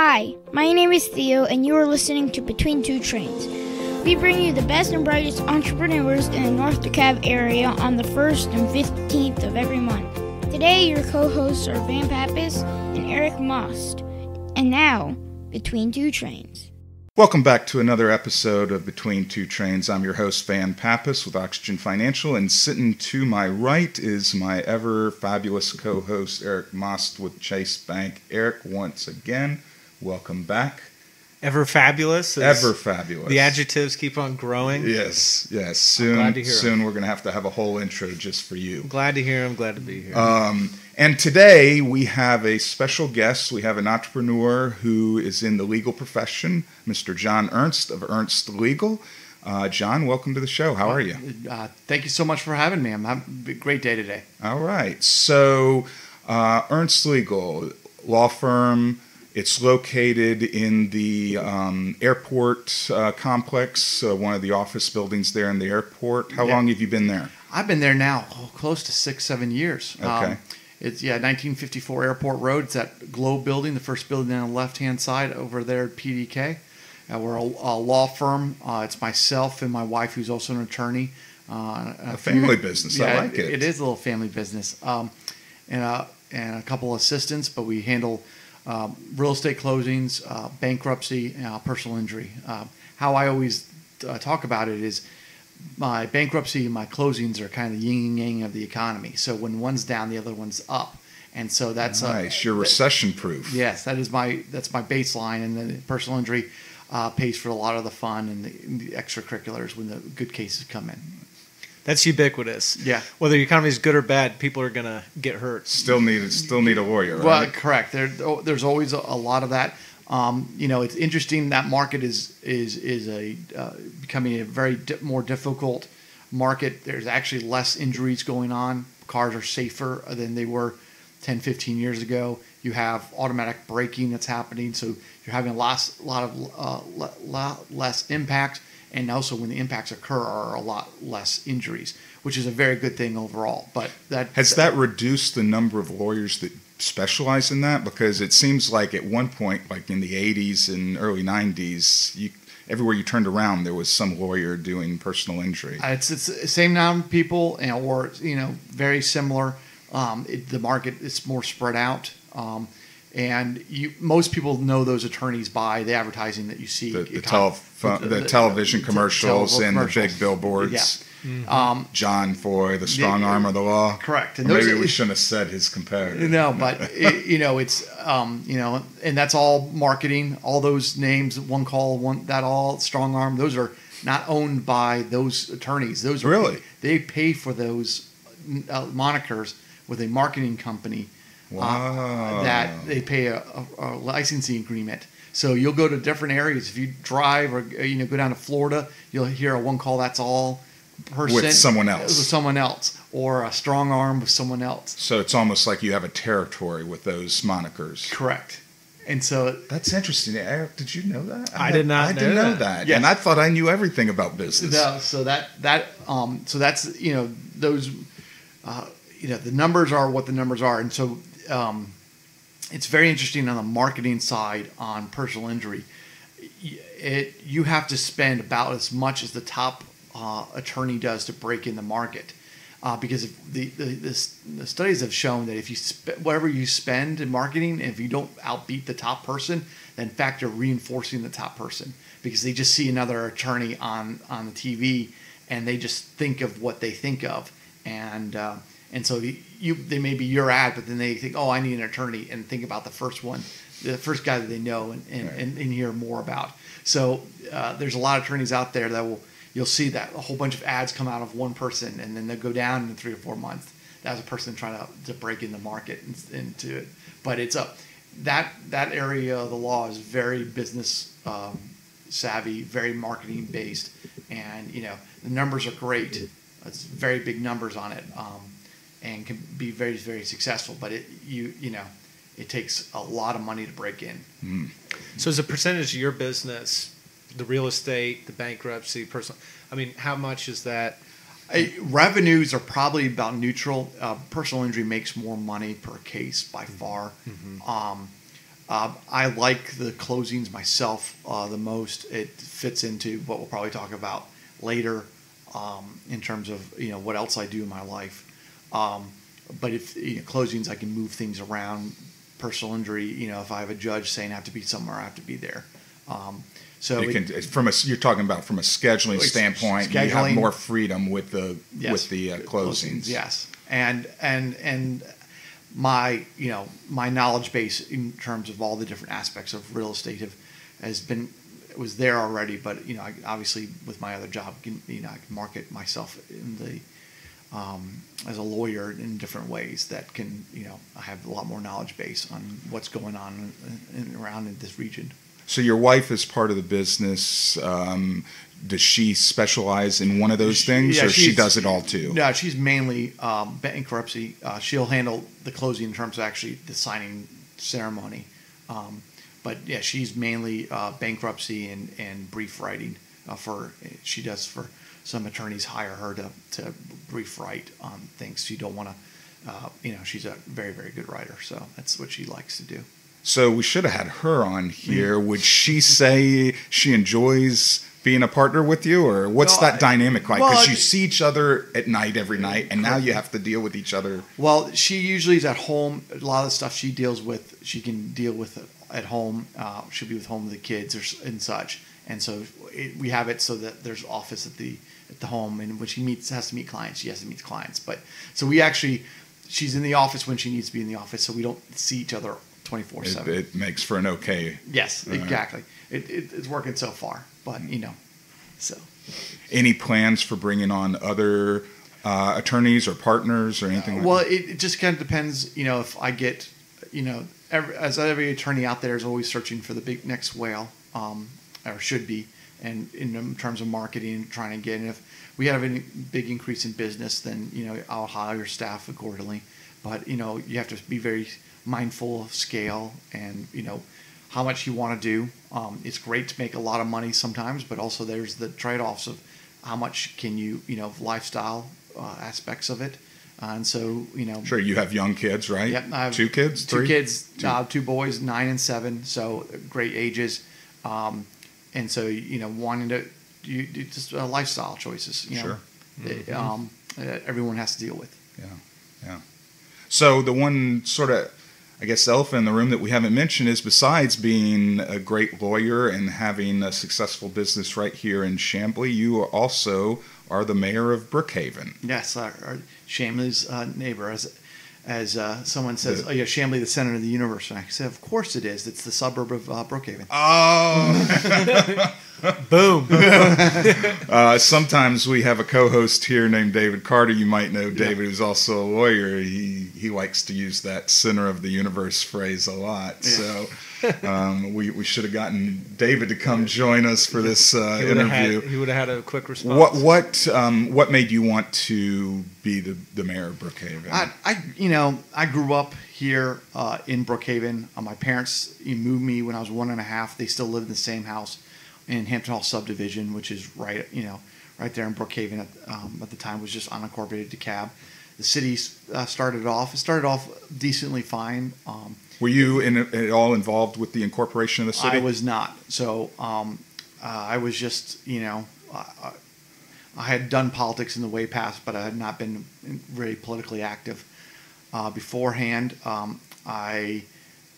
Hi, my name is Theo, and you are listening to Between Two Trains. We bring you the best and brightest entrepreneurs in the North DeKalb area on the 1st and 15th of every month. Today, your co hosts are Van Pappas and Eric Most. And now, Between Two Trains. Welcome back to another episode of Between Two Trains. I'm your host, Van Pappas with Oxygen Financial, and sitting to my right is my ever fabulous co host, Eric Most with Chase Bank. Eric, once again, welcome back. Ever fabulous. Ever fabulous. The adjectives keep on growing. Yes, yes. Soon, glad to hear soon we're going to have to have a whole intro just for you. Glad to hear. I'm glad to be here. Um, and today we have a special guest. We have an entrepreneur who is in the legal profession, Mr. John Ernst of Ernst Legal. Uh, John, welcome to the show. How are you? Uh, thank you so much for having me. I'm having a great day today. All right. So, uh, Ernst Legal, law firm. It's located in the um, airport uh, complex, uh, one of the office buildings there in the airport. How Yeah. long have you been there? I've been there now oh, close to six, seven years. Okay. Um, it's yeah, 1954 Airport Road. It's that Globe building, the first building on the left-hand side over there at PDK. Uh, we're a, a law firm. Uh, it's myself and my wife, who's also an attorney. Uh, A family business. I Yeah, like it. It is a little family business, um, and uh, and a couple assistants, but we handle um, real estate closings, uh, bankruptcy, uh, personal injury. Uh, how I always uh, talk about it is my bankruptcy and my closings are kind of the yin and yang of the economy. So when one's down, the other one's up, and so that's uh, Nice. You're recession proof. Yes, that is my that's my baseline, and then personal injury uh, pays for a lot of the fun and the, and the extracurriculars when the good cases come in. That's ubiquitous. Yeah. Whether your economy is good or bad, people are gonna get hurt. Still need still need a lawyer, Well, right? correct. There, oh, there's always a, a lot of that. Um, you know, it's interesting that market is is is a uh, becoming a very di- more difficult market. There's actually less injuries going on. Cars are safer than they were 10, 15 years ago. You have automatic braking that's happening, so you're having a lot, lot of uh, le- lot less impact, and also when the impacts occur, are a lot less injuries, which is a very good thing overall. But that Has that reduced the number of lawyers that specialize in that? Because it seems like at one point, like in the 80s and early 90s, you, everywhere you turned around, there was some lawyer doing personal injury. Uh, It's it's the same number of people, and or you know, very similar. Um, it, the market is more spread out, um, and you most people know those attorneys by the advertising that you see. The, the, kind- the, television te- commercials television and the commercials. big billboards. Yeah. Um, John Foy, the strong arm of the law. correct. And maybe are- we shouldn't have said his comparator. No, but it, you know it's um, you know, and that's all marketing. All those names, one call, one that all strong arm. Those are not owned by those attorneys. Those are Really? they pay for those uh, monikers with a marketing company. Uh, that they pay a, a, a licensing agreement. So you'll go to different areas. If you drive or you know go down to Florida, you'll hear a one call that's all person With someone else. with someone else, or a strong arm with someone else. So it's almost like you have a territory with those monikers. Correct. And so That's interesting. Eric, did you know that? I did not I know didn't know that. that. Yes. And I thought I knew everything about business. No, so that that um, so that's you know those uh, you know the numbers are what the numbers are, and so um, it's very interesting on the marketing side on personal injury. It you have to spend about as much as the top uh, attorney does to break in the market. Uh, because the, the, the, the studies have shown that if you sp- whatever you spend in marketing, if you don't outbeat the top person, then in fact you're reinforcing the top person because they just see another attorney on on the TV and they just think of what they think of and uh, and so you, you they may be your ad, but then they think oh I need an attorney and think about the first one, the first guy that they know and and, Right. and, and hear more about. So uh, there's a lot of attorneys out there that will you'll see that a whole bunch of ads come out of one person and then they'll go down in three or four months. That's a person trying to, to break in the market and, into it. But it's a that that area of the law is very business um, savvy, very marketing based, and you know the numbers are great. It's very big numbers on it, um, and can be very very successful. But it you you know it takes a lot of money to break in. So, as a percentage of your business, the real estate, the bankruptcy, personal. I mean, how much is that? Uh, revenues are probably about neutral. Uh, personal injury makes more money per case by far. Um, Uh, I like the closings myself uh, the most. It fits into what we'll probably talk about later um, in terms of you know what else I do in my life. Um, but if you know, closings, I can move things around. Personal injury, you know, if I have a judge saying I have to be somewhere, I have to be there. Um, so You it- can, from a, you're talking about from a scheduling standpoint, you have more freedom with the Yes. with the uh, closings. Yes, and and and my you know my knowledge base in terms of all the different aspects of real estate have has been was there already, but you know I, obviously with my other job, you know I can market myself in the um, as a lawyer in different ways that can you know I have a lot more knowledge base on what's going on in, in, around in this region. So your wife is part of the business. Um, does she specialize in one of those things, Yeah, or she does it all too? No, she's mainly um, bankruptcy. Uh, she'll handle the closing in terms of actually the signing ceremony. Um, but yeah, she's mainly uh, bankruptcy and, and brief writing uh, for she does for some attorneys hire her to, to brief write on things. You don't want to, uh, you know, she's a very very good writer, so that's what she likes to do. So we should have had her on here. Mm. Would she say she enjoys being a partner with you, or what's No, that dynamic like? well, Because you see each other at night every night, and now you have to deal with each other. Well, she usually is at home. A lot of the stuff she deals with, she can deal with at home. Uh, she'll be with home with the kids or and such. And so it, we have it so that there's office at the at the home, and when she meets has to meet clients, she has to meet clients. But so we actually, she's in the office when she needs to be in the office, so we don't see each other twenty four seven. it makes for an okay. Yes, right. exactly. It, it, it's working so far, but you know, so. Any plans for bringing on other uh, attorneys or partners or anything? like Well, that? it, it just kind of depends. You know, if I get, you know, every, as every attorney out there is always searching for the big next whale, um, or should be, and in terms of marketing, trying to get. And if we have a big increase in business, then you know I'll hire staff accordingly. But you know, you have to be very mindful of scale and you know how much you want to do. Um, it's great to make a lot of money sometimes, but also there's the trade-offs of how much can you, you know, lifestyle uh, aspects of it. Uh, and so, you know, Sure, you have young kids, right? Yep, I have two kids, two three kids, Two. Uh, two boys, nine and seven, so great ages. Um, and so, you know, wanting to, you, you just uh, lifestyle choices, you know, Sure. that, um, that everyone has to deal with. Yeah, yeah. So the one sort of, I guess, elephant in the room that we haven't mentioned is besides being a great lawyer and having a successful business right here in Chamblee, you are also are the mayor of Brookhaven. Yes, our, our Chamblee's uh, neighbor, as as uh, someone says, "Oh yeah, Chamblee, the center of the universe." And I said, "Of course it is. It's the suburb of uh, Brookhaven." Oh. Boom. uh, sometimes we have a co-host here named David Carter. You might know David, who's also a lawyer. He he likes to use that center of the universe phrase a lot. So um, we we should have gotten David to come join us for this uh, He interview. had, he would have had a quick response. What what um, what made you want to be the, the mayor of Brookhaven? I, I, you know, I grew up here uh, in Brookhaven. Uh, my parents moved me when I was one and a half. They still live in the same house in Hampton Hall subdivision, which is right, you know, right there in Brookhaven. At, um, at the time, was just unincorporated DeKalb. The city uh, started off. It started off decently fine. Um, Were you in, at all involved with the incorporation of the city? I was not. So um, uh, I was just, you know, I, I had done politics in the way past, but I had not been very politically active uh, beforehand. Um, I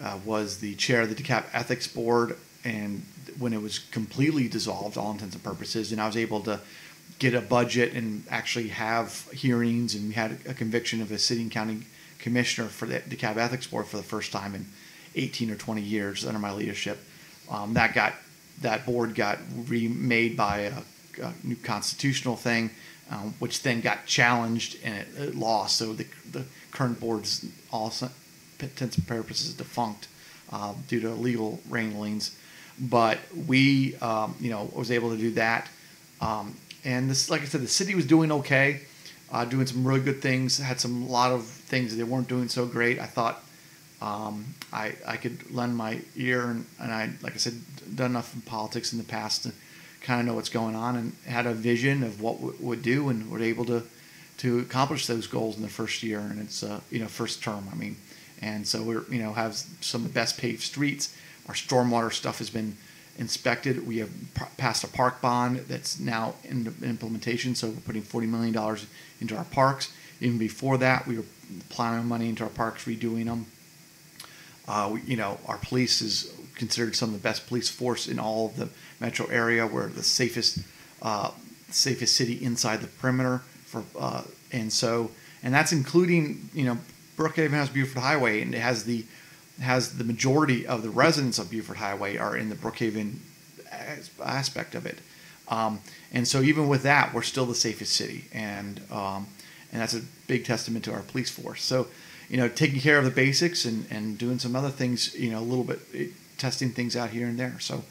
uh, was the chair of the DeKalb Ethics Board, and when it was completely dissolved, all intents and purposes, and I was able to get a budget and actually have hearings, and we had a conviction of a sitting county commissioner for the DeKalb Ethics Board for the first time in 18 or 20 years under my leadership. Um, that got that board got remade by a, a new constitutional thing, um, which then got challenged and it, it lost. So the, the current board's all intents and purposes defunct uh, due to legal wranglings. But we, um, you know, was able to do that. Um, and this, like I said, the city was doing okay, uh, doing some really good things. Had some lot of things that they weren't doing so great. I thought um, I I could lend my ear, and, and I like I said, done enough in politics in the past to kind of know what's going on, and had a vision of what we would do, and were able to to accomplish those goals in the first year, and it's uh, you know first term. I mean, and so we're you know have some best paved streets. Our stormwater stuff has been inspected. We have passed a park bond that's now in implementation, so we're putting forty million dollars into our parks. Even before that, we were plowing money into our parks, redoing them. Uh, we, you know, our police is considered some of the best police force in all of the metro area. We're the safest, uh, safest city inside the perimeter for, uh, and so, and that's including, you know, Brookhaven has Buford Highway, and it has the has the majority of the residents of Buford Highway are in the Brookhaven as- aspect of it. Um, and so even with that, we're still the safest city, and um, and that's a big testament to our police force. So, you know, taking care of the basics and, and doing some other things, you know, a little bit eh, testing things out here and there. So,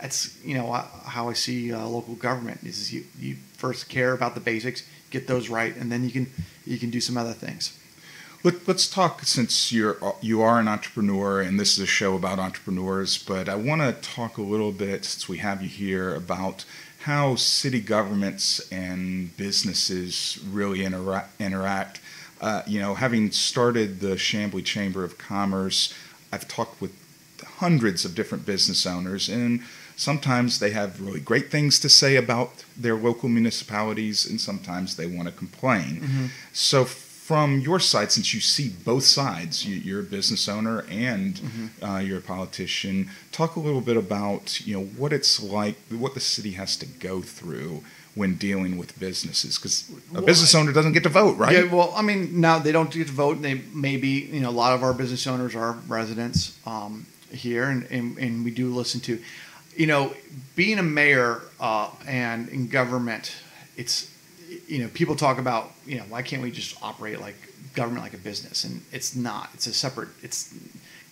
that's you know how I see uh, local government is you you first care about the basics, get those right, and then you can you can do some other things. Let, let's talk since you're you are an entrepreneur and this is a show about entrepreneurs, but I want to talk a little bit since we have you here about how city governments and businesses really intera- interact. Uh, you know, having started the Chamblee Chamber of Commerce, I've talked with hundreds of different business owners, and sometimes they have really great things to say about their local municipalities, and sometimes they want to complain. So, from your side, since you see both sides, you, you're a business owner and uh, you're a politician. Talk a little bit about you know what it's like, what the city has to go through when dealing with businesses, because a Well, business owner doesn't get to vote, right? Yeah, well, I mean, now they don't get to vote. and They maybe, you know, a lot of our business owners are residents um, here, and, and, and we do listen to, you know, being a mayor uh, and in government, it's, you know, people talk about, you know, why can't we just operate like government like a business? And it's not. It's a separate. It's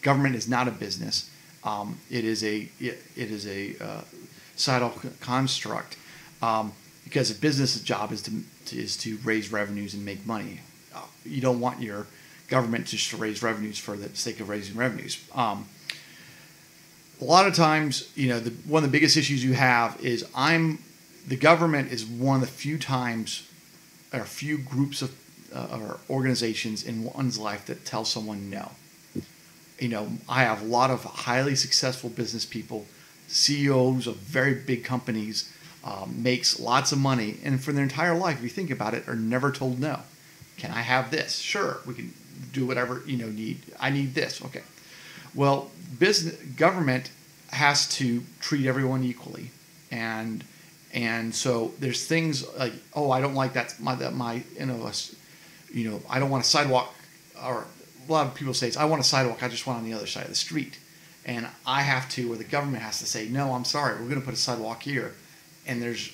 government is not a business. Um, it is a it, it is a uh, societal construct. Um, because a business's job is to, is to raise revenues and make money. Uh, you don't want your government just to raise revenues for the sake of raising revenues. Um, a lot of times, you know, the, one of the biggest issues you have is I'm the government is one of the few times or few groups of uh, or organizations in one's life that tell someone no. You know, I have a lot of highly successful business people, CEOs of very big companies, um, makes lots of money, and for their entire life, if you think about it, are never told no. Can I have this? Sure, we can do whatever you know need. I need this. Okay. Well, business government has to treat everyone equally, and and so there's things like oh I don't like that my that my you know you know I don't want a sidewalk or a lot of people say it's, I want a sidewalk I just want on the other side of the street, and I have to or the government has to say no I'm sorry we're going to put a sidewalk here, and there's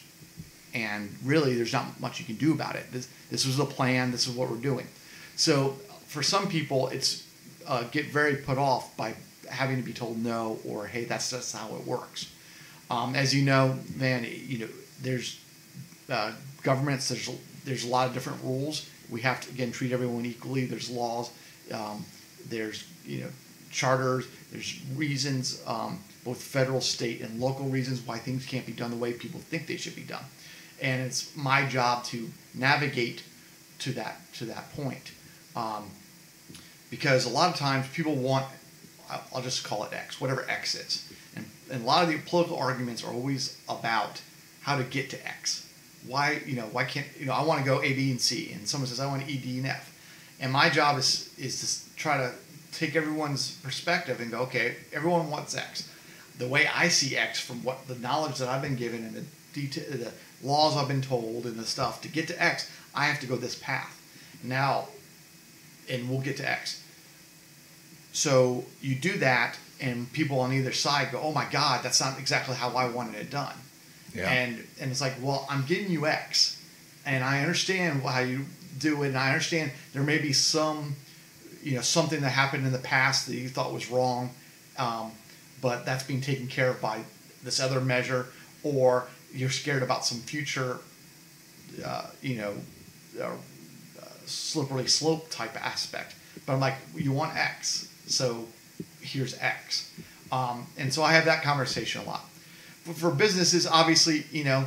and really there's not much you can do about it. This this was the plan. This is what we're doing. So for some people, it's uh, get very put off by having to be told no or hey that's just how it works. Um, as you know, man, you know there's uh, governments. There's there's a lot of different rules. We have to again treat everyone equally. There's laws. Um, there's you know charters. There's reasons, um, both federal, state, and local reasons why things can't be done the way people think they should be done. And it's my job to navigate to that to that point, um, because a lot of times people want. I'll- I'll just call it X, whatever X is, and, a lot of the political arguments are always about how to get to X. Why you know why can't you know I want to go A, B, and C, and someone says I want E, D, and F, and my job is is to try to take everyone's perspective and go okay everyone wants X. The way I see X from what the knowledge that I've been given and the detail, the laws I've been told and the stuff to get to X, I have to go this path. Now, and we'll get to X. So you do that, and people on either side go, "Oh my God, that's not exactly how I wanted it done." Yeah. And and it's like, well, I'm giving you X, and I understand how you do it, and I understand there may be some, you know, something that happened in the past that you thought was wrong, um, but that's being taken care of by this other measure, or you're scared about some future, uh, you know, uh, slippery slope type aspect. But I'm like, you want X, so here's X. Um, and so I have that conversation a lot. For, for businesses, obviously, you know,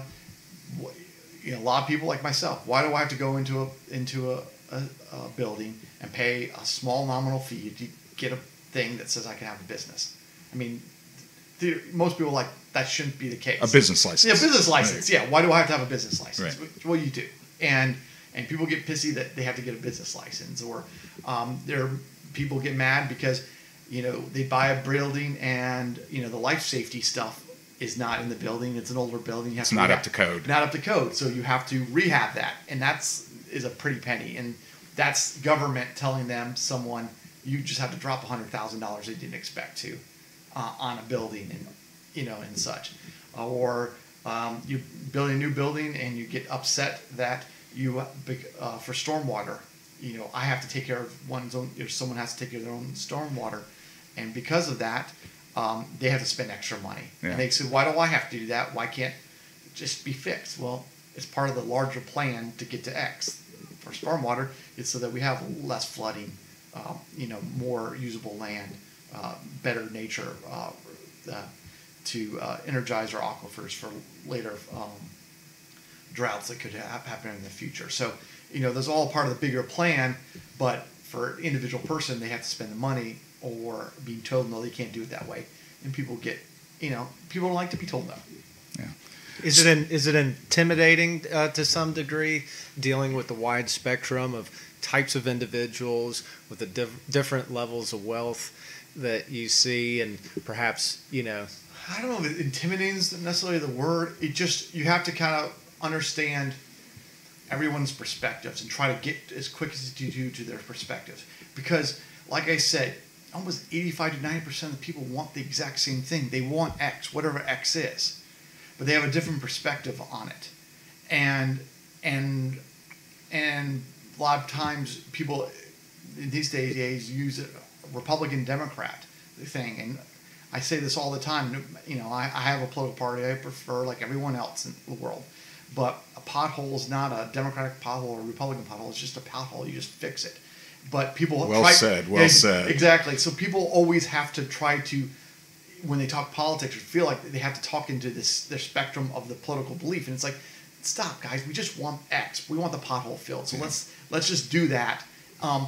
you know, a lot of people like myself. Why do I have to go into a into a a, a building and pay a small nominal fee to get a thing that says I can have a business. I mean, the, most people are like that shouldn't be the case. A business license. Yeah, business license. Yeah, why do I have to have a business license? Right. Well, you do, and and people get pissy that they have to get a business license, or um, there people get mad because you know they buy a building and you know the life safety stuff is not in the building. It's an older building. You have It's to not rehab- up to code. Not up to code. So you have to rehab that, and that's is a pretty penny, and that's government telling them someone you just have to drop hundred thousand dollars they didn't expect to uh, on a building and you know and such, or um, you build a new building and you get upset that you uh, for stormwater. You know, I have to take care of one's own. If someone has to take care of their own stormwater, and because of that, um, they have to spend extra money. Yeah. And they say, "Why do I have to do that? Why can't it just be fixed?" Well, it's part of the larger plan to get to X. For stormwater, it's so that we have less flooding, um, you know, more usable land, uh, better nature, uh, uh, to uh, energize our aquifers for later um, droughts that could ha- happen in the future. So, you know, there's all part of the bigger plan, but for an individual person, they have to spend the money or being told no, they can't do it that way, and people get, you know, people don't like to be told no. Yeah. Is it in, is it intimidating uh, to some degree, dealing with the wide spectrum of types of individuals with the diff- different levels of wealth that you see, and perhaps you know, I don't know if intimidating is necessarily the word. It just you have to kind of understand everyone's perspectives and try to get as quick as you do to their perspectives. Because, like I said, almost eighty-five to ninety percent of the people want the exact same thing. They want X, whatever X is, but they have a different perspective on it, and and and a lot of times people in these days use a Republican Democrat thing, and I say this all the time. You know, I, I have a political party I prefer, like everyone else in the world, but a pothole is not a Democratic pothole or Republican pothole. It's just a pothole. You just fix it. But people Well try, said, well said. Exactly. So people always have to try to, when they talk politics, or feel like they have to talk into this their spectrum of the political belief, and it's like, stop, guys. We just want X. We want the pothole filled. So let's let's just do that. Um,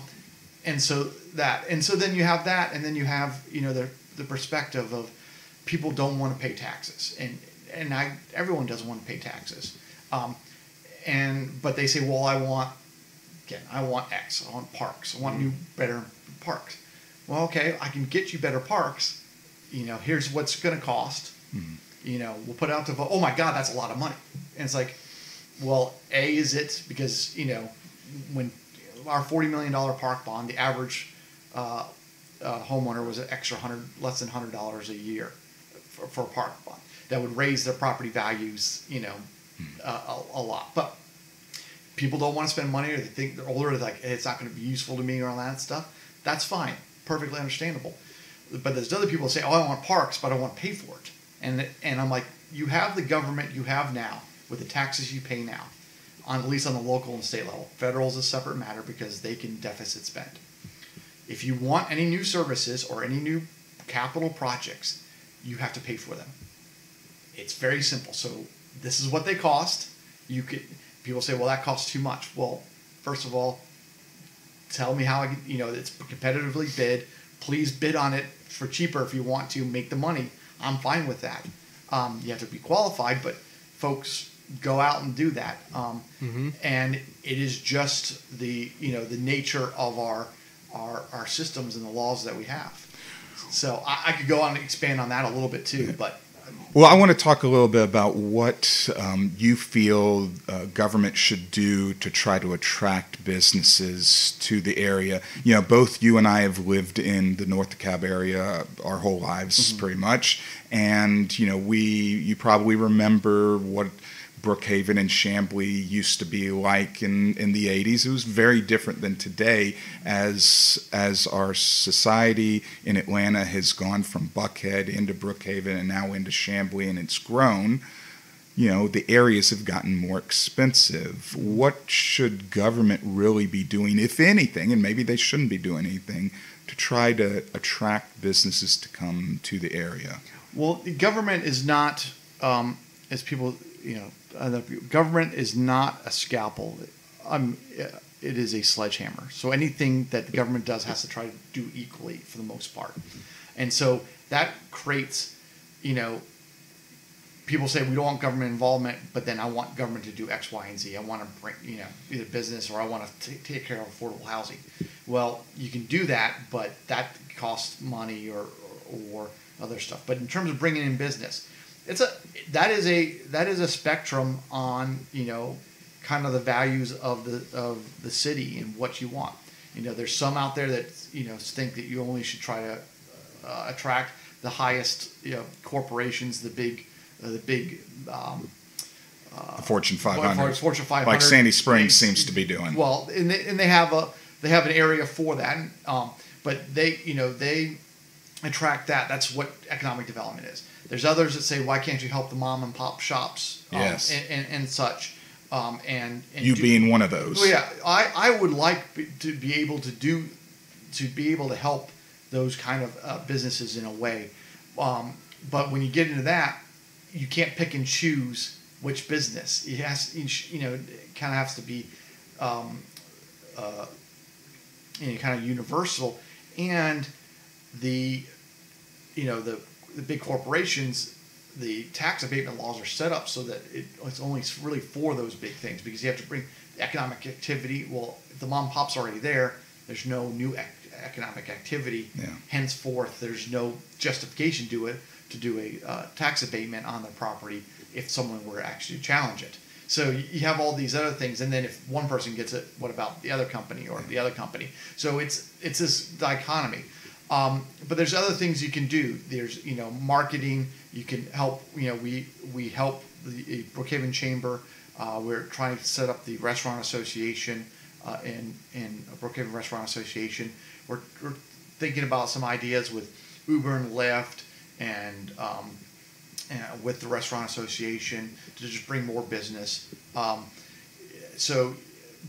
and so that, and so then you have that, and then you have you know the the perspective of people don't want to pay taxes, and and I everyone doesn't want to pay taxes, um, and but they say, well, I want again, I want X, I want parks, I want new better parks. Well, okay, I can get you better parks. You know, here's what's going to cost. You know, we'll put out to vote. Oh my God, that's a lot of money. And it's like, well, A is it because you know when our forty million dollar park bond, the average uh, uh, homeowner was an extra hundred, less than hundred dollars a year for, for a park bond. That would raise their property values, you know, uh, a, a lot. But people don't want to spend money, or they think they're older, like hey, it's not going to be useful to me, or all that stuff. That's fine, perfectly understandable. But there's other people that say, oh, I want parks, but I want to pay for it. And and I'm like, you have the government you have now with the taxes you pay now, on at least on the local and state level. Federal is a separate matter because they can deficit spend. If you want any new services or any new capital projects, you have to pay for them. It's very simple. So this is what they cost. You could people say, well, that costs too much. Well, first of all, tell me how I can, you know it's competitively bid. Please bid on it for cheaper if you want to make the money. I'm fine with that. Um, you have to be qualified, but folks go out and do that. Um, And it is just the you know the nature of our our our systems and the laws that we have. So I, I could go on and expand on that a little bit too, but Well, I want to talk a little bit about what um, you feel uh, government should do to try to attract businesses to the area. You know, both you and I have lived in the North DeKalb area our whole lives, pretty much, and you know, we you probably remember what. Brookhaven and Chamblee used to be like in, in the 80s. It was very different than today as as our society in Atlanta has gone from Buckhead into Brookhaven and now into Chamblee and it's grown. You know, the areas have gotten more expensive. What should government really be doing, if anything, and maybe they shouldn't be doing anything, to try to attract businesses to come to the area? Well, the government is not, um, as people, you know, the government is not a scalpel. Um, it is a sledgehammer. So anything that the government does has to try to do equally for the most part, and so that creates, you know, people say we don't want government involvement, but then I want government to do X, Y, and Z. I want to bring, you know, either business or I want to take care of affordable housing. Well, you can do that, but that costs money or, or, or other stuff. But in terms of bringing in business, it's a that is a that is a spectrum on you know kind of the values of the of the city and what you want. You know, there's some out there that you know think that you only should try to uh, attract the highest you know corporations, the big uh, the big um, the Fortune 500. Fortune 500. Like Sandy Springs seems to be doing. Well, and they, and they have a they have an area for that, um, but they you know they attract that. That's what economic development is. There's others that say, why can't you help the mom and pop shops? Um, Yes. And, and, and such. Um, and, and you do- being one of those. well, yeah, I, I would like b- to be able to do, to be able to help those kind of uh, businesses in a way. Um, but when you get into that, you can't pick and choose which business. It has, you know, kind of has to be, um, uh, you know, kind of universal. And the, you know, the, the big corporations, the tax abatement laws are set up so that it, it's only really for those big things because you have to bring economic activity. Well, if the mom and pop's already there, there's no new ec- economic activity. Yeah. Henceforth, there's no justification to it to do a uh, tax abatement on the property if someone were actually to challenge it. So you you have all these other things, and then if one person gets it, what about the other company or the other company? So it's it's this dichotomy. Um, but there's other things you can do. There's you know marketing. You can help. You know we we help the Brookhaven Chamber. Uh, we're trying to set up the restaurant association uh, in in Brookhaven Restaurant Association. We're, we're thinking about some ideas with Uber and Lyft and um, uh, with the restaurant association to just bring more business. Um, so,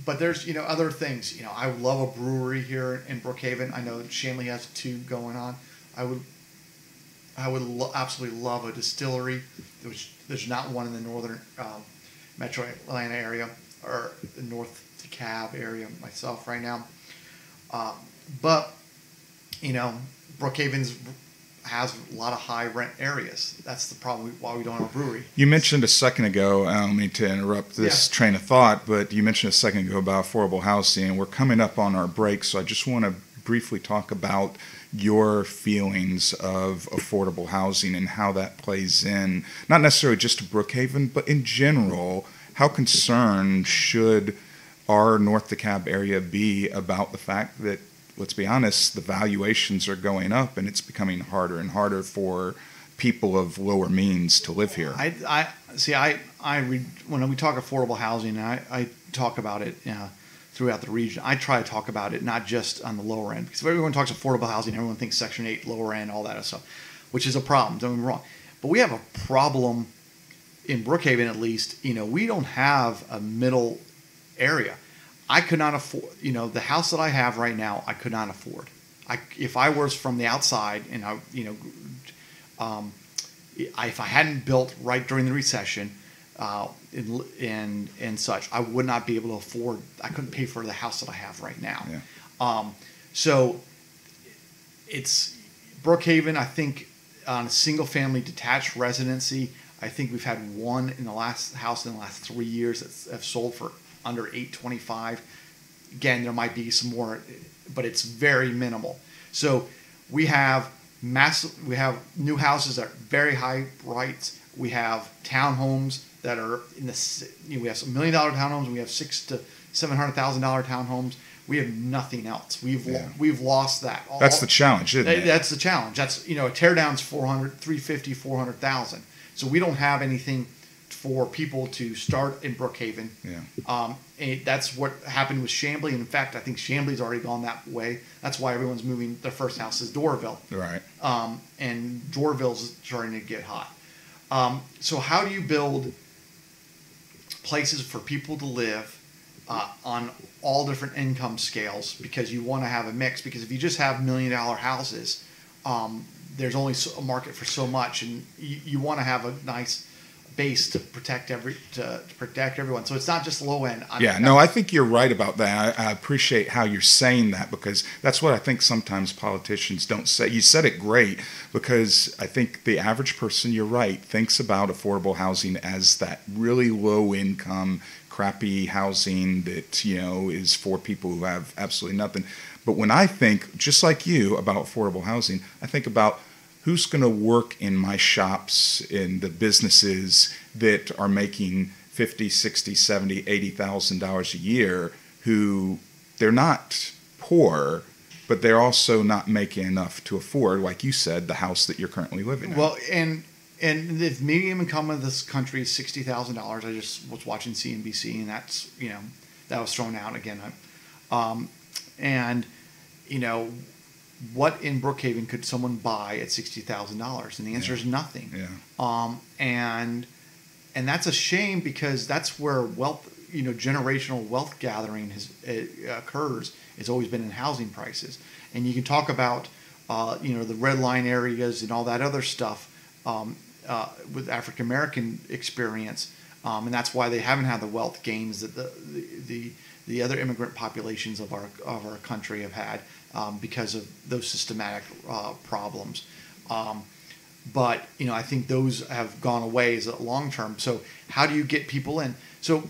but there's you know other things. You know, I love a brewery here in Brookhaven. I know Chamblee has two going on. I would, I would lo- absolutely love a distillery. Which there's not one in the northern um, Metro Atlanta area or the North DeKalb area myself right now. Um, but you know, Brookhaven's has a lot of high rent areas. That's the problem why we don't have a brewery. You mentioned a second ago, I don't mean to interrupt this Yeah. train of thought, but you mentioned a second ago about affordable housing, and we're coming up on our break, so I just want to briefly talk about your feelings of affordable housing and how that plays in, not necessarily just to Brookhaven, but in general, how concerned should our North DeKalb area be about the fact that, let's be honest, the valuations are going up and it's becoming harder and harder for people of lower means to live here? I, I see. I, I when we talk affordable housing. I, I talk about it uh, throughout the region. I try to talk about it not just on the lower end because everyone talks affordable housing, everyone thinks Section Eight, lower end, all that stuff, which is a problem. Don't get me wrong, but we have a problem in Brookhaven at least. You know, we don't have a middle area. I could not afford. You know, the house that I have right now, I could not afford. I if I was from the outside and I, you know, um, I- if I hadn't built right during the recession uh, and, and and such, I would not be able to afford. I couldn't pay for the house that I have right now. Yeah. Um, so it's Brookhaven. I think on a single family detached residency, I think we've had one in the last house in the last three years that have sold for under eight twenty five. Again, there might be some more, but it's very minimal. So we have massive. We have new houses that are very high rights. We have townhomes that are in the. You know, we have some million dollar townhomes. We have six to seven hundred thousand dollar townhomes. We have nothing else. We've Yeah. we've lost that. All- That's the challenge, isn't that- it? That's the challenge. That's you know, a tear down's 400, 350, 400,000. So we don't have anything for people to start in Brookhaven. Yeah. Um, and that's what happened with Chamblee. And in fact, I think Chamblee's already gone that way. That's why everyone's moving. Their first house is Doraville Right. um, and Doraville's starting to get hot. Um, so how do you build places for people to live uh, on all different income scales? Because you want to have a mix. Because if you just have million dollar houses, um, there's only a market for so much, and you, you want to have a nice base to protect every to, to protect everyone. So it's not just low end. I'm- Yeah, no, I think you're right about that. I, I appreciate how you're saying that because that's what I think sometimes politicians don't say. You said it great because I think the average person, you're right, thinks about affordable housing as that really low income, crappy housing that, you know, is for people who have absolutely nothing. But when I think, just like you, about affordable housing, I think about who's going to work in my shops in the businesses that are making 50 60 70 80000 dollars a year who they're not poor but they're also not making enough to afford like you said the house that you're currently living in Well, and and the medium income of this country is sixty thousand dollars. I just was watching CNBC, and that's you know that was thrown out again. Um, and you know what in Brookhaven could someone buy at sixty thousand dollars? And the answer is nothing. yeah Um, and and that's a shame because that's where wealth, you know, generational wealth gathering has it occurs. It's always been in housing prices, and you can talk about, uh, you know, the red line areas and all that other stuff um, uh, with African American experience, um, and that's why they haven't had the wealth gains that the the, the the other immigrant populations of our of our country have had um, because of those systematic uh, problems. Um, but you know, I think those have gone away as a long term. So how do you get people in? So,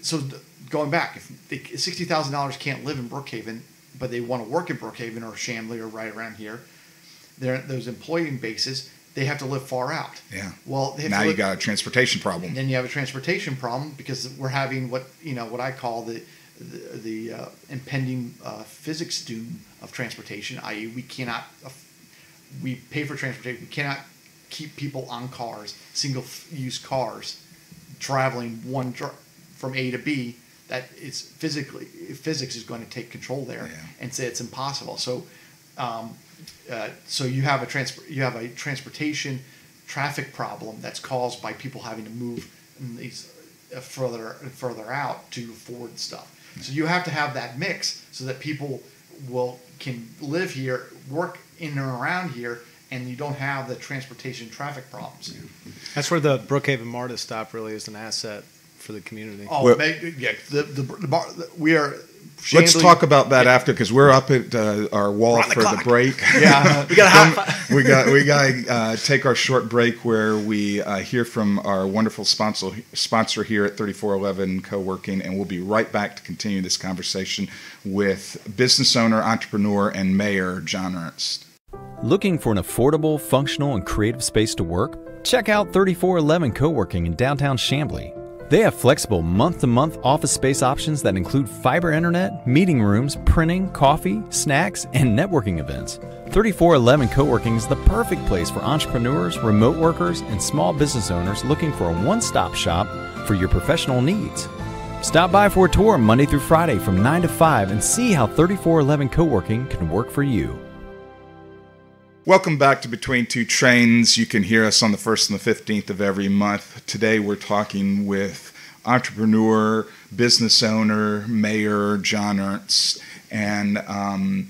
so going back, if sixty thousand dollars can't live in Brookhaven, but they want to work in Brookhaven or Chamblee or right around here, they're those employing bases. They have to live far out. yeah Well, now to you got a transportation problem then you have a transportation problem because we're having what you know what I call the the, the uh, impending uh, physics doom of transportation, i.e., we cannot we pay for transportation, we cannot keep people on cars, single-use cars, traveling one dr- from A to B. That is physically physics is going to take control there Yeah. and say it's impossible. So. Um, uh, so you have a transport you have a transportation traffic problem that's caused by people having to move these uh, further and further out to afford stuff. So you have to have that mix so that people will can live here, work in and around here, and you don't have the transportation traffic problems. That's where the Brookhaven MARTA stop really is an asset for the community. Oh, Well- yeah, the, the, the bar, we are. Let's talk about that after because we're up at uh, our wall the for the break. Yeah, We got a we got we got to uh, take our short break where we uh, hear from our wonderful sponsor sponsor here at 3411 Co-working, and we'll be right back to continue this conversation with business owner, entrepreneur, and mayor John Ernst. Looking for an affordable, functional, and creative space to work? Check out 3411 Co-working in downtown Chamblee. They have flexible month-to-month office space options that include fiber internet, meeting rooms, printing, coffee, snacks, and networking events. 3411 Co-working is the perfect place for entrepreneurs, remote workers, and small business owners looking for a one-stop shop for your professional needs. Stop by for a tour Monday through Friday from 9 to 5 and see how 3411 Co-working can work for you. Welcome back to Between Two Trains. You can hear us on the 1st and the 15th of every month. Today we're talking with entrepreneur, business owner, mayor John Ernst. And um,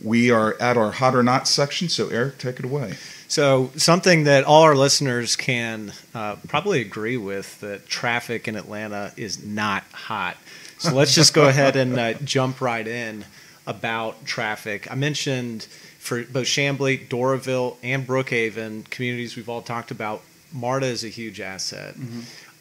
we are at our hot or not section. So, Eric, take it away. So, something that all our listeners can uh, probably agree with that traffic in Atlanta is not hot. So, let's just go ahead and uh, jump right in about traffic. I mentioned for both Chamblee, Doraville, and Brookhaven communities we've all talked about, MARTA is a huge asset.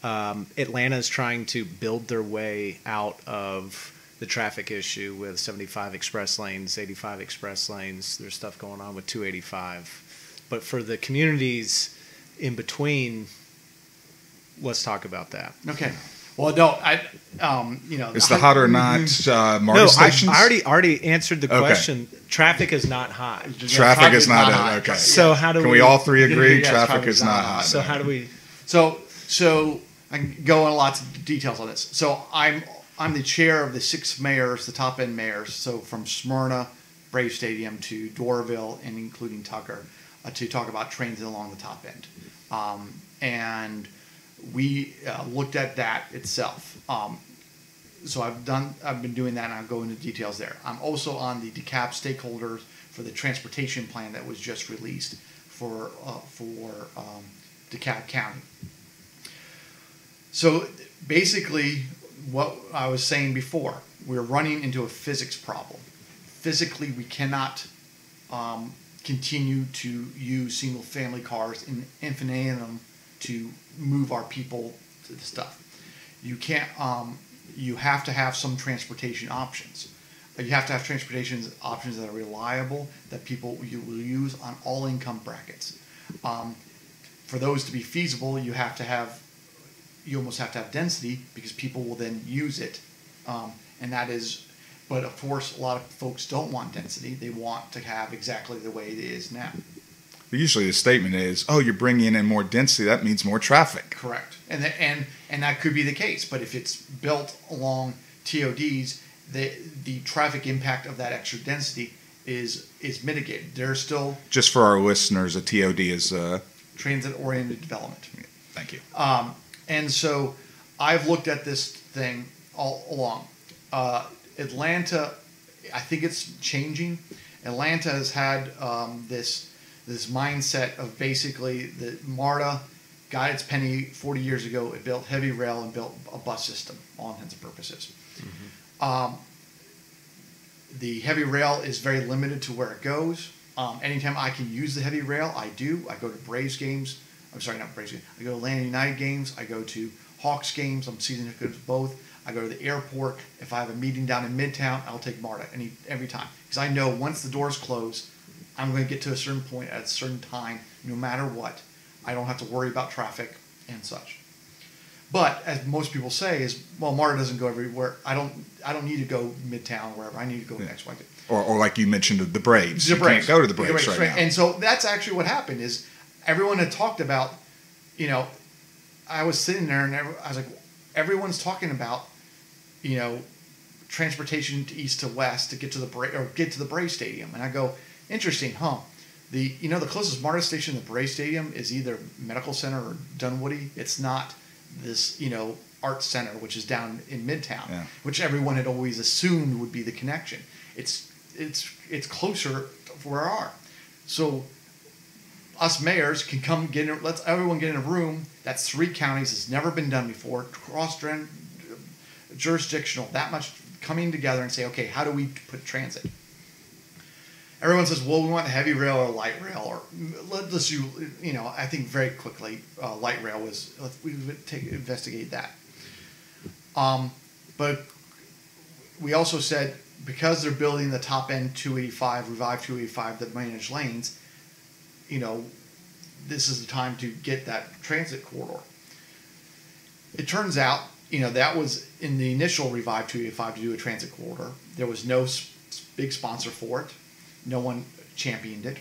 Um, Atlanta is trying to build their way out of the traffic issue with 75 express lanes, 85 express lanes. There's stuff going on with 285. But for the communities in between, let's talk about that. Okay. Well, no, I, um, you know, Is the hot or not uh, MARTA No, I, stations? I already already answered the Okay. question. Traffic is not hot. Traffic is not, hot. it. Okay. So how do we Can we? we all three agree Yes, traffic traffic is is not not hot? So how do we? So, so I can go into lots of details on this. So I'm I'm the chair of the six mayors, the top end mayors. So from Smyrna, Brave Stadium to Doraville, and including Tucker, uh, to talk about trains along the top end. Um, and we uh, looked at that itself. Um, so I've done, I've been doing that, and I'll go into details there. I'm also on the DeKalb stakeholders for the transportation plan that was just released for uh, for um, County. So basically, what I was saying before, we're running into a physics problem. Physically, we cannot um, continue to use single family cars in infinitum to move our people to the stuff. You can't. Um, you have to have some transportation options. You have to have transportation options that are reliable that people you will use on all income brackets. Um, for those to be feasible, you have to have you almost have to have density because people will then use it, um, and that is. But of course, a lot of folks don't want density. They want to have exactly the way it is now. Usually the statement is, "Oh, you're bringing in more density. That means more traffic." Correct, and the, and and that could be the case. But if it's built along TODs, the the traffic impact of that extra density is is mitigated. There's still Just for our listeners, a TOD is. Uh, transit oriented development. thank you. Um, and so I've looked at this thing all along. Uh, Atlanta, I think it's changing. Atlanta has had um, this this mindset of basically that MARTA got its penny 40 years ago. It built heavy rail and built a bus system, all intents and purposes. Um, the heavy rail is very limited to where it goes. Um, anytime I can use the heavy rail, I do. I go to Braves games. I'm sorry, not Braves games. I go to Atlanta United games. I go to Hawks games. I'm season ticket to both. I go to the airport. If I have a meeting down in Midtown, I'll take MARTA any every time because I know once the doors close, I'm going to get to a certain point at a certain time, no matter what. I don't have to worry about traffic and such. But as most people say, is well, MARTA doesn't go everywhere. I don't. I don't need to go Midtown or wherever. I need to go Yeah. Y, Z. Or, or like you mentioned, the Braves. The you Braves. can't go to the The Braves, right, now. And so that's actually what happened is everyone had talked about, you know, I was sitting there and I was like, everyone's talking about, you know, transportation to east to west to get to the Bra- or get to the Brave Stadium, and I go, interesting, huh? The you know the closest MARTA station to the Brave Stadium is either Medical Center or Dunwoody. It's not this you know Arts Center, which is down in Midtown, Yeah. which everyone had always assumed would be the connection. It's it's it's closer to where we are. So us mayors can come get in, let's everyone get in a room. That's three counties. It's never been done before. Cross jurisdictional. That much coming together and say, okay, how do we put transit? Everyone says, well, we want heavy rail or light rail, or let, let's do, you know, I think very quickly, uh, light rail was, we would take investigate that. Um, but we also said because they're building the top end 285, Revive 285, the managed lanes, you know, this is the time to get that transit corridor. It turns out, you know, that was in the initial Revive 285 to do a transit corridor. There was no big sponsor for it. No one championed it.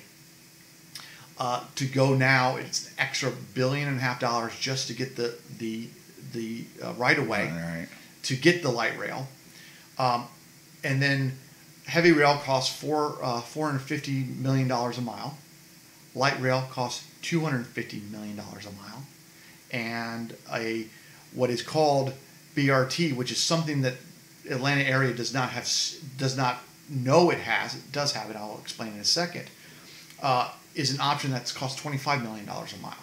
Uh, to go now, it's an extra billion and a half dollars just to get the the the uh, right of way right. to get the light rail, um, and then heavy rail costs four uh, four hundred fifty million dollars a mile. Light rail costs two hundred fifty million dollars a mile, and a what is called BRT, which is something that Atlanta area does not have does not know it has. It does have it. I'll explain in a second. Uh, is an option that's cost twenty five million dollars a mile,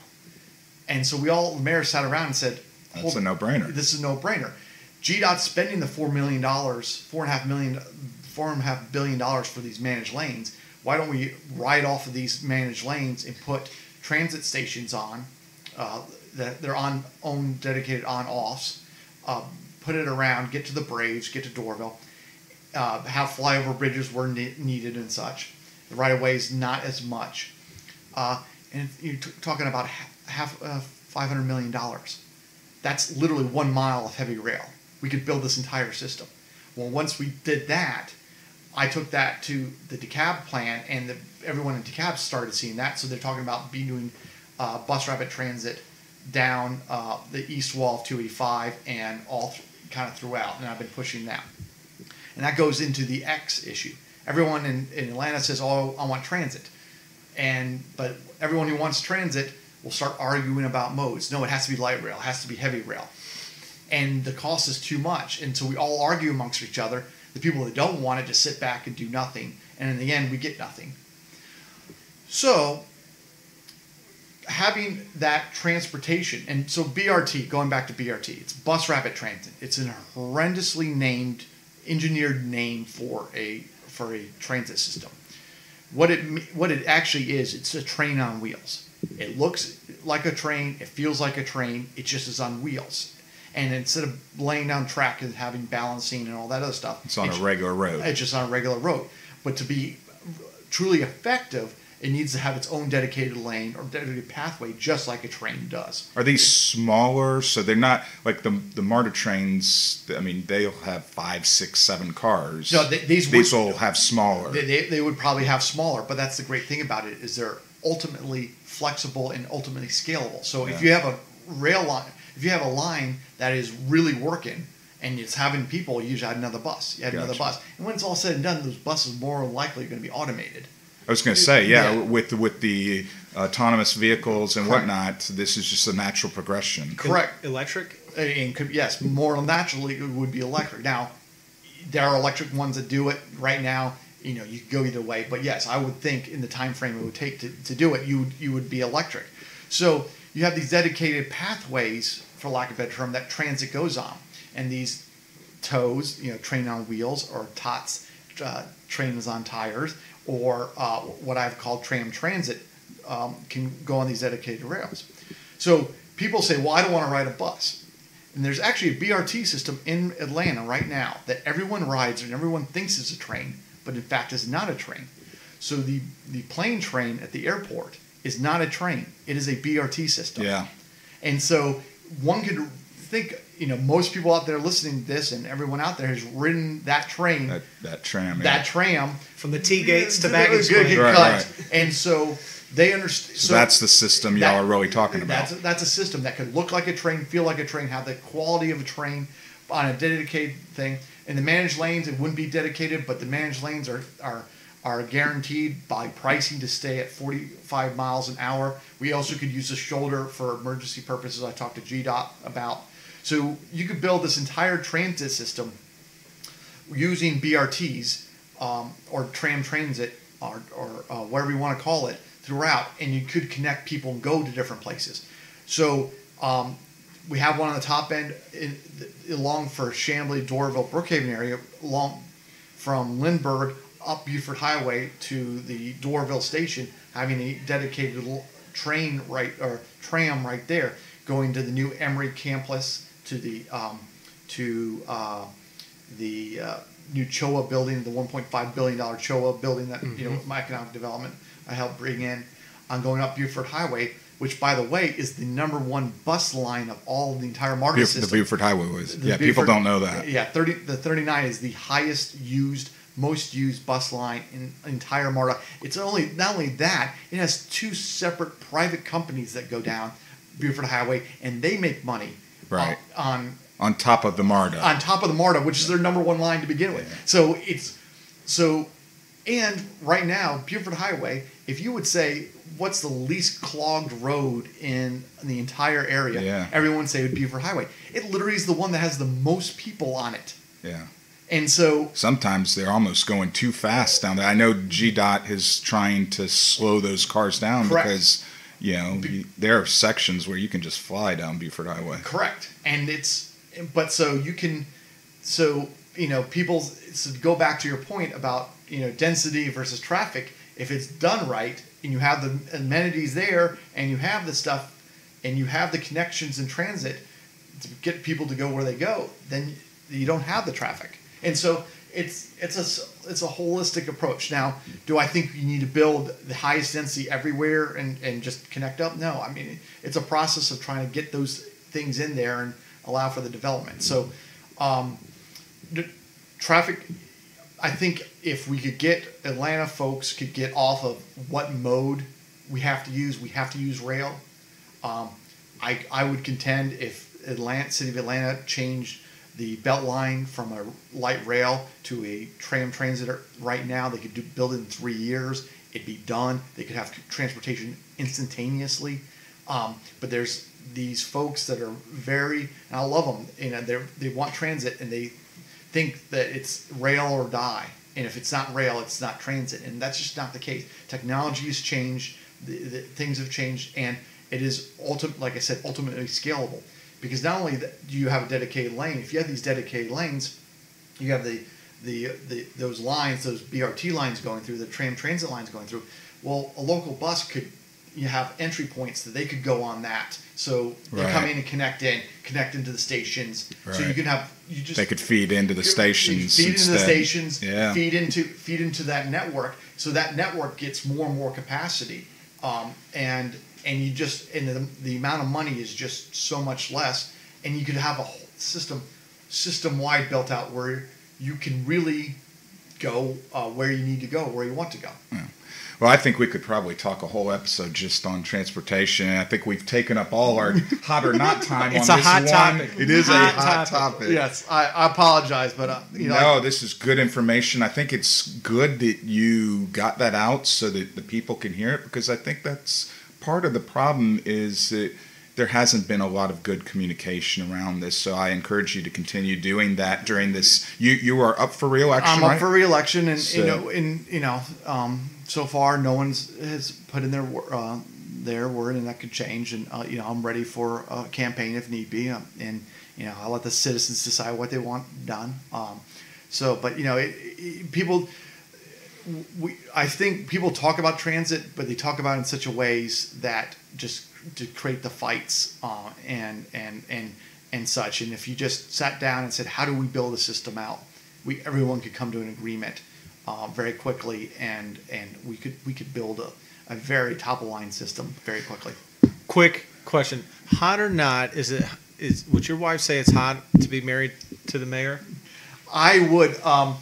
and so we all the mayor sat around and said, That's "Hold- a no-brainer. This is a no-brainer. GDOT's spending the four million dollars, four and a half million, four and a half billion dollars for these managed lanes. Why don't we write off of these managed lanes and put transit stations on uh, that they're on own dedicated on offs, uh, put it around, get to the Braves, get to Doraville, uh, have flyover bridges were ne- needed and such. The right of way is not as much, uh, and you're talking about ha- half uh, five hundred million dollars. That's literally one mile of heavy rail. We could build this entire system. Well, once we did that, I took that to the DeKalb plan, and the, everyone in DeKalb started seeing that. So they're talking about be doing uh, bus rapid transit down uh, the east wall of 285 and all kind of throughout. And I've been pushing that. And that goes into the X issue. Everyone in, in Atlanta says, "Oh, I want transit," and but everyone who wants transit will start arguing about modes. No, it has to be light rail. It has to be heavy rail, and the cost is too much. And so we all argue amongst each other. The people that don't want it just sit back and do nothing, and in the end, we get nothing. So, having that transportation, and so BRT, going back to BRT, it's Bus Rapid Transit. It's a horrendously named, engineered name for a for a transit system. What it what it actually is, it's a train on wheels. It looks like a train. It feels like a train. It just is on wheels. And instead of laying down track and having balancing and all that other stuff, It's on a regular road. it's just on a regular road. But to be truly effective, it needs to have its own dedicated lane or dedicated pathway, just like a train does. Are these smaller? So they're not like the the MARTA trains. I mean, they'll have five, six, seven cars. No, they- these would- these will have smaller. They, they, they would probably have smaller, but that's the great thing about it is they're ultimately flexible and ultimately scalable. So if you have a rail line, if you have a line that is really working and it's having people, you just add another bus. You add another bus, and when it's all said and done, those buses more likely are going to be automated. I was going to say, yeah, Yeah. with with the autonomous vehicles and Correct. whatnot, this is just a natural progression. Correct. Electric. and could, yes, more naturally it would be electric. Now, there are electric ones that do it right now. You know, you could go either way, but yes, I would think in the time frame it would take to, to do it, you would, you would be electric. So you have these dedicated pathways, for lack of a better term, that transit goes on, and these tows, you know, train on wheels or tots, uh, trains on tires, or uh, what I've called tram transit, um, can go on these dedicated rails. So people say, well, I don't want to ride a bus. And there's actually a BRT system in Atlanta right now that everyone rides and everyone thinks is a train, but in fact is not a train. So the, the plane train at the airport is not a train. It is a BRT system. Yeah, And so one could think, you know, most people out there listening to this and everyone out there has ridden that train, that that tram. yeah. that tram From the T gates to Good- baggage good claim. Right, cut. right. And so they understand. so, that's the system y'all that- are really talking about. That's that's a system that could look like a train, feel like a train, have the quality of a train on a dedicated thing. In the managed lanes, it wouldn't be dedicated, but the managed lanes are are are guaranteed by pricing to stay at 45 miles an hour. We also could use a shoulder for emergency purposes. I talked to GDOT about. So you could build this entire transit system using BRTs um, or tram transit or, or uh, whatever you want to call it throughout, and you could connect people and go to different places. So um, we have one on the top end in, along for Chamblee, Doraville, Brookhaven area, along from Lindbergh up Buford Highway to the Doraville station, having a dedicated train right or tram right there, going to the new Emory campus to the um, to uh, the uh, new CHOA building, the 1.5 billion dollar CHOA building that you know my economic development I helped bring in. I'm going up Buford Highway, which by the way is the number one bus line of all the entire market Buf- the system. Buford Highway was. The yeah, people don't know that. Yeah, 30 the 39 is the highest used, most used bus line in entire MARTA. It's only not only that, it has two separate private companies that go down Buford Highway and they make money Right. Uh, on On top of the MARTA. on top of the MARTA, which is their number one line to begin with. So it's so, and right now Buford Highway, if you would say what's the least clogged road in the entire area, Yeah. everyone would say it would be Buford Highway. It literally is the one that has the most people on it, yeah. and so Sometimes they're almost going too fast down there. I know GDOT is trying to slow those cars down Correct. because you know you- there are sections where you can just fly down Buford Highway. correct, and it's but so you can, so you know people so go back to your point about you know density versus traffic. If it's done right and you have the amenities there and you have the stuff and you have the connections in transit to get people to go where they go, then you don't have the traffic. And so it's it's a it's a holistic approach. Now, do I think you need to build the highest density everywhere and, and just connect up? No, I mean it's a process of trying to get those things in there and allow for the development. So, um, the traffic. I think if we could get Atlanta folks could get off of what mode we have to use, we have to use rail. Um, I, I would contend if Atlanta, City of Atlanta changed the BeltLine from a light rail to a tram transit right now, they could do, build it in three years. It'd be done. They could have transportation instantaneously. Um, but there's these folks that are very, and I love them. You know, they they want transit and they think that it's rail or die. And if it's not rail, it's not transit. And that's just not the case. Technology has changed. The, the, things have changed. And it is ultimate, like I said, ultimately scalable. Because not only do you have a dedicated lane, if you have these dedicated lanes, you have the the, the those lines, those BRT lines going through, the tram transit lines going through. Well, a local bus could you have entry points that they could go on that. So they come in and connect in, connect into the stations. So you can have you just They could feed into the stations. feed into the stations, Yeah. feed into feed into that network. So that network gets more and more capacity, um, and and you just and the, the amount of money is just so much less, and you could have a whole system system wide built out where you can really go uh, where you need to go, where you want to go. Well, I think we could probably talk a whole episode just on transportation. I think we've taken up all our hot or not time It's on a this hot one. topic. It is Hot a hot topic. topic. Yes, I, I apologize, but uh, you know, no, this is good information. I think it's good that you got that out so that the people can hear it because I think that's part of the problem is that there hasn't been a lot of good communication around this. So I encourage you to continue doing that during this. You you are up for reelection, I'm right? up for reelection, and So- you know, in you know, um, so far no one's has put in their uh, their word, and that could change. And uh, you know, I'm ready for a campaign if need be, um, and you know, I'll let the citizens decide what they want done. Um, so, but you know, it, it, people. We, I think people talk about transit, but they talk about it in such a ways that just to create the fights uh, and and and and such. And if you just sat down and said, "How do we build a system out?" we everyone could come to an agreement uh, very quickly, and and we could we could build a, a very top of line system very quickly. Quick question: Hot or not? Is it? Is would your wife say it's hot to be married to the mayor? I would. Um,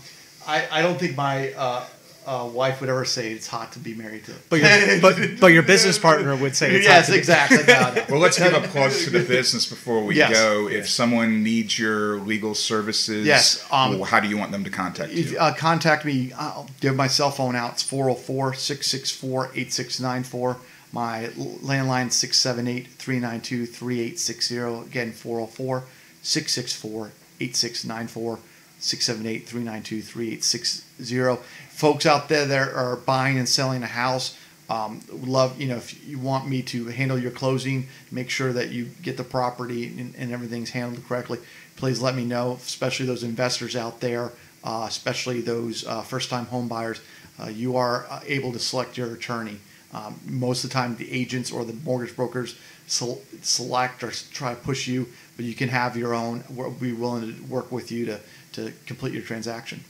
I I don't think my uh, uh, wife would ever say it's hot to be married to. But your, but but your business partner would say it's yes, hot to be- exactly. No, no. Well, let's give up plugs to the business before we Yes. go. If someone needs your legal services, Yes, um, well, how do you want them to contact If, you? uh, contact me. I'll give my cell phone out. It's 404 664 8694. My l- landline 678 392 3860. Again, 404 664 8694. 678 392 3860. Folks out there that are buying and selling a house, um, love, you know, if you want me to handle your closing, make sure that you get the property and, and everything's handled correctly, please let me know, especially those investors out there, uh, especially those uh, first time home buyers. Uh, you are uh, able to select your attorney. Um, most of the time, the agents or the mortgage brokers sel- select or try to push you, but you can have your own. We'll be willing to work with you to, to complete your transaction.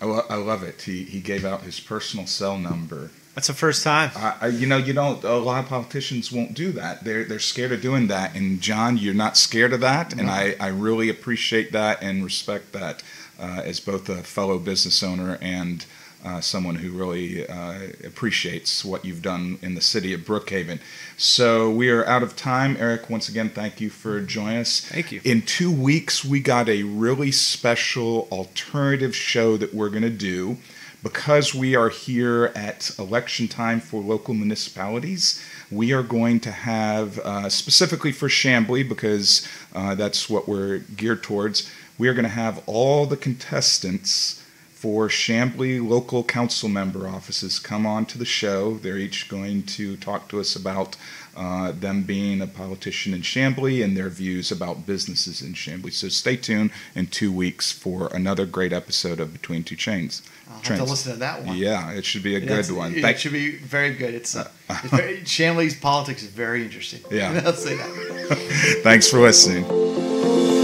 I, lo- I love it. He, he gave out his personal cell number. That's the first time. I, I, you know, you don't. A lot of politicians won't do that. They're they're scared of doing that. And John, you're not scared of that, and I, I really appreciate that and respect that uh, as both a fellow business owner and uh, someone who really uh, appreciates what you've done in the city of Brookhaven. So we are out of time. Eric, once again, thank you for joining us. Thank you. In two weeks, we got a really special alternative show that we're going to do because we are here at election time for local municipalities, we are going to have, uh, specifically for Chamblee, because uh, that's what we're geared towards, we are going to have all the contestants for Chamblee local council member offices come on to the show. They're each going to talk to us about uh, them being a politician in Chamblee and their views about businesses in Chamblee. So stay tuned in two weeks for another great episode of Between Two Trains. I'll have to listen to that one. Yeah, it should be a good one. It Thank, should be very good. It's, uh, it's very, politics is very interesting. Yeah. I'll say that. thanks for listening.